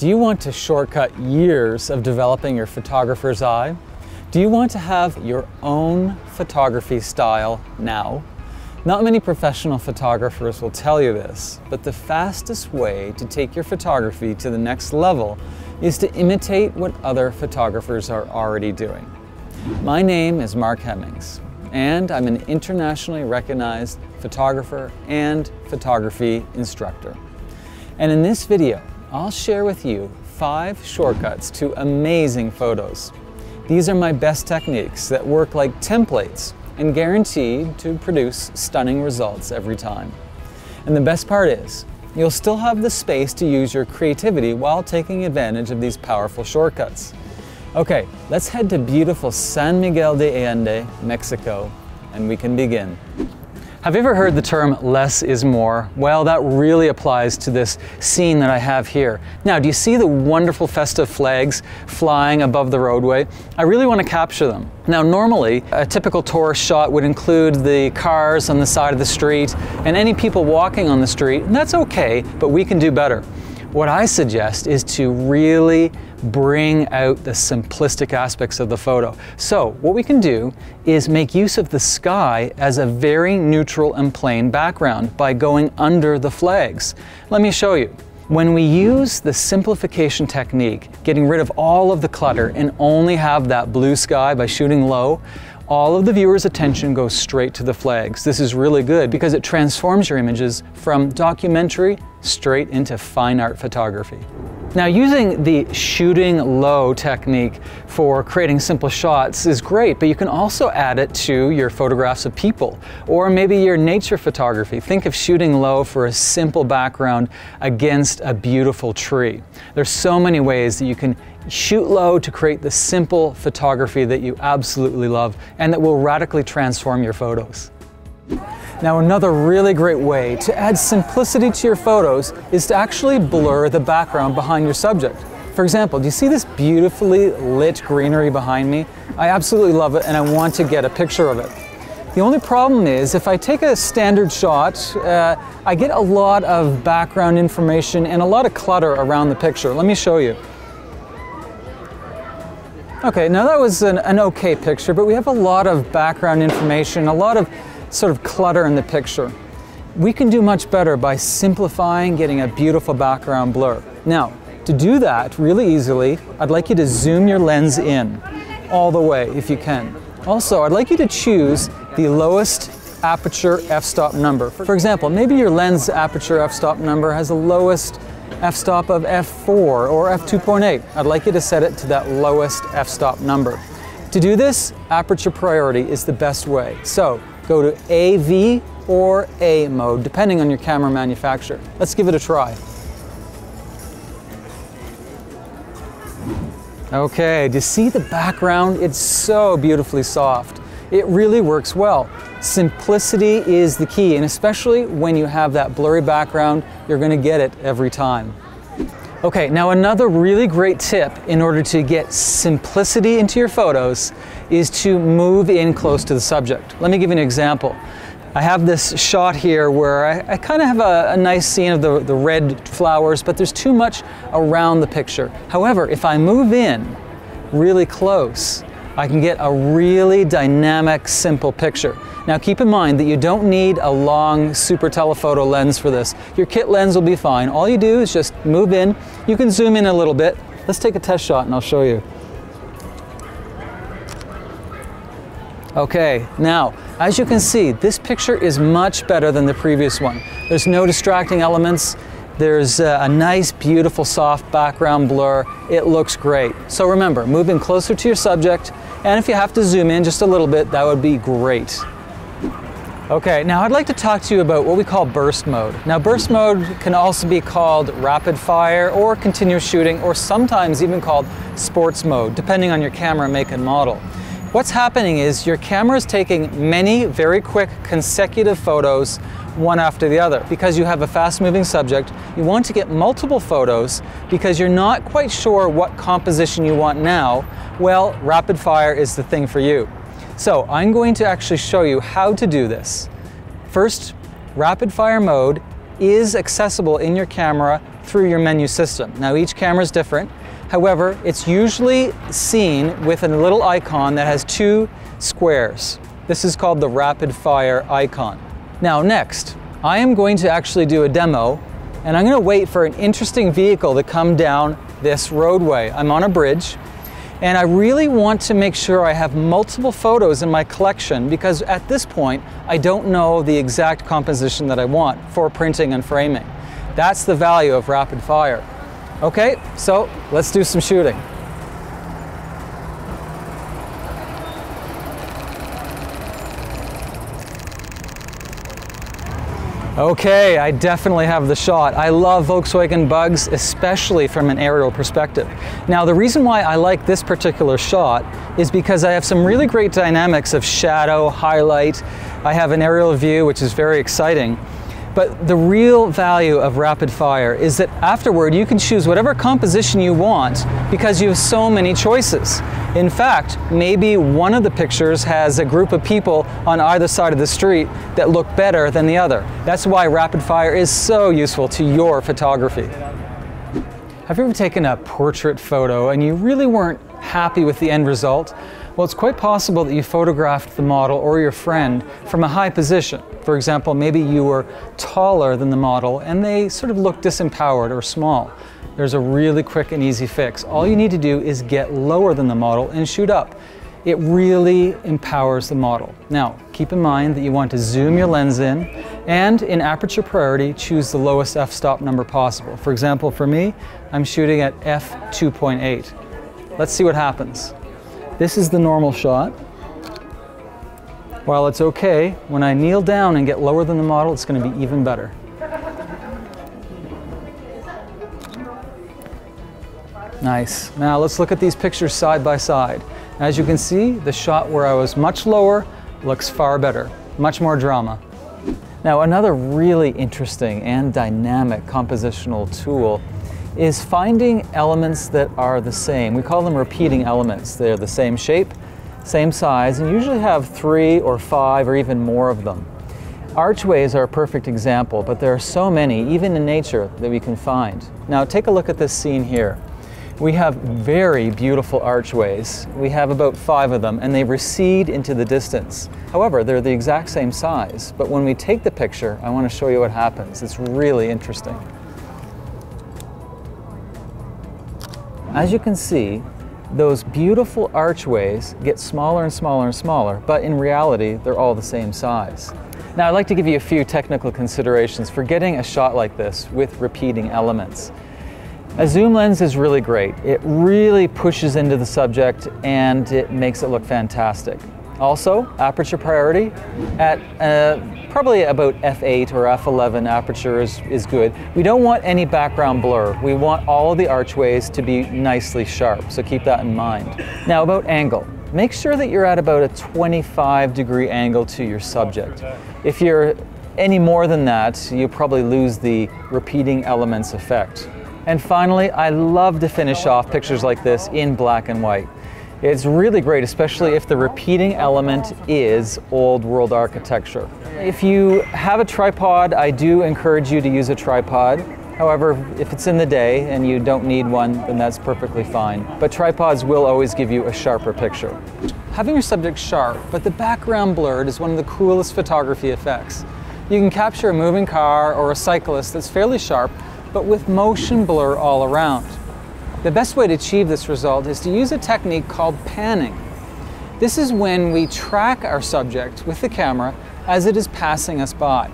Do you want to shortcut years of developing your photographer's eye? Do you want to have your own photography style now? Not many professional photographers will tell you this, but the fastest way to take your photography to the next level is to imitate what other photographers are already doing. My name is Mark Hemmings, and I'm an internationally recognized photographer and photography instructor. And in this video, I'll share with you five shortcuts to amazing photos. These are my best techniques that work like templates and guaranteed to produce stunning results every time. And the best part is, you'll still have the space to use your creativity while taking advantage of these powerful shortcuts. Okay, let's head to beautiful San Miguel de Allende, Mexico, and we can begin. Have you ever heard the term less is more? Well, that really applies to this scene that I have here. Now, do you see the wonderful festive flags flying above the roadway? I really want to capture them. Now, normally, a typical tourist shot would include the cars on the side of the street and any people walking on the street, and that's okay, but we can do better. What I suggest is to really bring out the simplistic aspects of the photo. So what we can do is make use of the sky as a very neutral and plain background by going under the flags. Let me show you. When we use the simplification technique, getting rid of all of the clutter and only have that blue sky by shooting low, all of the viewer's attention goes straight to the flags. This is really good because it transforms your images from documentary straight into fine art photography. Now using the shooting low technique for creating simple shots is great, but you can also add it to your photographs of people or maybe your nature photography. Think of shooting low for a simple background against a beautiful tree. There's so many ways that you can shoot low to create the simple photography that you absolutely love and that will radically transform your photos. Now another really great way to add simplicity to your photos is to actually blur the background behind your subject. For example, do you see this beautifully lit greenery behind me? I absolutely love it and I want to get a picture of it. The only problem is if I take a standard shot, uh, I get a lot of background information and a lot of clutter around the picture. Let me show you. Okay, now that was an, an, okay picture, but we have a lot of background information, a lot of sort of clutter in the picture. We can do much better by simplifying, getting a beautiful background blur. Now, to do that really easily, I'd like you to zoom your lens in all the way if you can. Also, I'd like you to choose the lowest aperture f-stop number. For example, maybe your lens aperture f-stop number has the lowest f-stop of f4 or f2.8. I'd like you to set it to that lowest f-stop number. To do this, aperture priority is the best way. So go to AV or A mode, depending on your camera manufacturer. Let's give it a try. Okay, do you see the background? It's so beautifully soft. It really works well. Simplicity is the key, and especially when you have that blurry background, you're gonna get it every time. Okay, now another really great tip in order to get simplicity into your photos is to move in close to the subject. Let me give you an example. I have this shot here where I, I kind of have a, a, nice scene of the, the red flowers, but there's too much around the picture. However, if I move in really close, I can get a really dynamic, simple picture. Now keep in mind that you don't need a long super telephoto lens for this. Your kit lens will be fine. All you do is just move in. You can zoom in a little bit. Let's take a test shot and I'll show you. Okay, now, as you can see, this picture is much better than the previous one. There's no distracting elements. There's a, nice, beautiful, soft background blur. It looks great. So remember, move in closer to your subject, and if you have to zoom in just a little bit, that would be great. Okay, now I'd like to talk to you about what we call burst mode. Now burst mode can also be called rapid fire or continuous shooting or sometimes even called sports mode, depending on your camera make and model. What's happening is your camera is taking many very quick consecutive photos one after the other. Because you have a fast moving subject, you want to get multiple photos because you're not quite sure what composition you want now. Well, rapid fire is the thing for you. So I'm going to actually show you how to do this. First, rapid fire mode is accessible in your camera through your menu system. Now each camera is different. However, it's usually seen with a little icon that has two squares. This is called the rapid fire icon. Now next, I am going to actually do a demo and I'm going to wait for an interesting vehicle to come down this roadway. I'm on a bridge and I really want to make sure I have multiple photos in my collection because at this point I don't know the exact composition that I want for printing and framing. That's the value of rapid fire. Okay, so let's do some shooting. Okay, I definitely have the shot. I love Volkswagen Bugs, especially from an aerial perspective. Now, the reason why I like this particular shot is because I have some really great dynamics of shadow, highlight. I have an aerial view, which is very exciting. But the real value of rapid fire is that afterward you can choose whatever composition you want because you have so many choices. In fact, maybe one of the pictures has a group of people on either side of the street that look better than the other. That's why rapid fire is so useful to your photography. Have you ever taken a portrait photo and you really weren't happy with the end result? Well, it's quite possible that you photographed the model or your friend from a high position. For example, maybe you were taller than the model and they sort of looked disempowered or small. There's a really quick and easy fix. All you need to do is get lower than the model and shoot up. It really empowers the model. Now, keep in mind that you want to zoom your lens in and in aperture priority, choose the lowest f-stop number possible. For example, for me, I'm shooting at f2.8. Let's see what happens. This is the normal shot. While it's okay, when I kneel down and get lower than the model, it's going to be even better. Nice. Now let's look at these pictures side by side. As you can see, the shot where I was much lower looks far better, much more drama. Now another really interesting and dynamic compositional tool is finding elements that are the same. We call them repeating elements. They're the same shape, same size, and usually have three or five or even more of them. Archways are a perfect example, but there are so many, even in nature, that we can find. Now take a look at this scene here. We have very beautiful archways. We have about five of them, and they recede into the distance. However, they're the exact same size, but when we take the picture, I want to show you what happens. It's really interesting. As you can see, those beautiful archways get smaller and smaller and smaller, but in reality, they're all the same size. Now, I'd like to give you a few technical considerations for getting a shot like this with repeating elements. A zoom lens is really great. It really pushes into the subject and it makes it look fantastic. Also, aperture priority at uh, probably about f8 or f11 aperture is, is good. We don't want any background blur. We want all the archways to be nicely sharp, so keep that in mind. Now about angle. Make sure that you're at about a 25 degree angle to your subject. If you're any more than that, you probably lose the repeating elements effect. And finally, I love to finish off pictures like this in black and white. It's really great, especially if the repeating element is old world architecture. If you have a tripod, I do encourage you to use a tripod. However, if it's in the day and you don't need one, then that's perfectly fine. But tripods will always give you a sharper picture. Having your subject sharp, but the background blurred is one of the coolest photography effects. You can capture a moving car or a cyclist that's fairly sharp, but with motion blur all around. The best way to achieve this result is to use a technique called panning. This is when we track our subject with the camera as it is passing us by.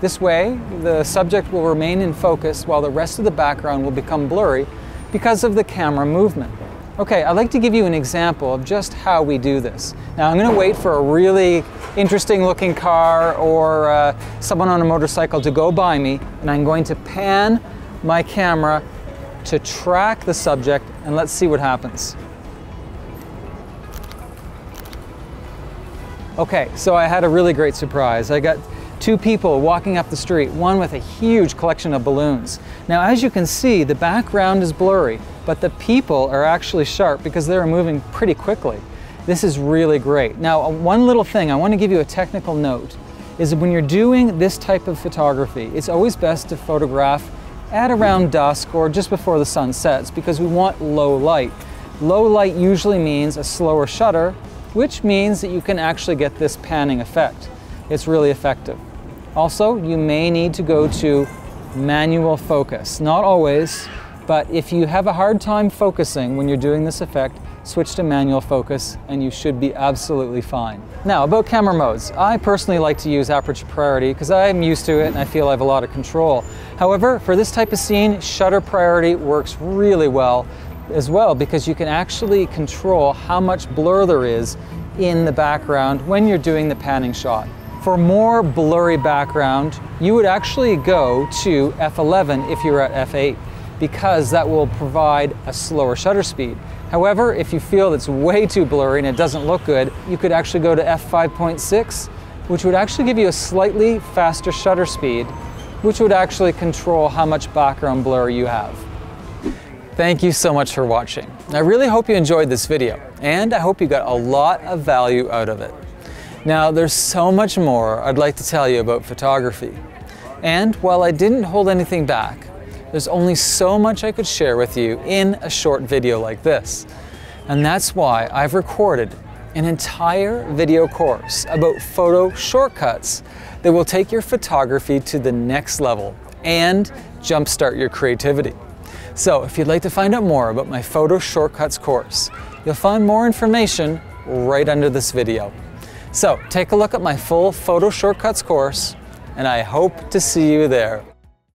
This way, the subject will remain in focus while the rest of the background will become blurry because of the camera movement. Okay, I'd like to give you an example of just how we do this. Now I'm going to wait for a really interesting looking car or uh, someone on a motorcycle to go by me and I'm going to pan my camera to track the subject and let's see what happens. Okay, so I had a really great surprise. I got two people walking up the street, one with a huge collection of balloons. Now, as you can see, the background is blurry, but the people are actually sharp because they're moving pretty quickly. This is really great. Now, uh, one little thing, I want to give you a technical note, is when you're doing this type of photography, it's always best to photograph at around dusk or just before the sun sets because we want low light. Low light usually means a slower shutter, which means that you can actually get this panning effect. It's really effective. Also, you may need to go to manual focus. Not always, but if you have a hard time focusing when you're doing this effect, switch to manual focus and you should be absolutely fine. Now about camera modes, I personally like to use aperture priority because I'm used to it and I feel I have a lot of control. However, for this type of scene, shutter priority works really well as well because you can actually control how much blur there is in the background when you're doing the panning shot. For more blurry background, you would actually go to f11 if you're at f8 because that will provide a slower shutter speed. However, if you feel it's way too blurry and it doesn't look good, you could actually go to f5.6, which would actually give you a slightly faster shutter speed, which would actually control how much background blur you have. Thank you so much for watching. I really hope you enjoyed this video, and I hope you got a lot of value out of it. Now, there's so much more I'd like to tell you about photography. And while I didn't hold anything back, there's only so much I could share with you in a short video like this. And that's why I've recorded an entire video course about photo shortcuts that will take your photography to the next level and jumpstart your creativity. So if you'd like to find out more about my photo shortcuts course, you'll find more information right under this video. So take a look at my full photo shortcuts course and I hope to see you there.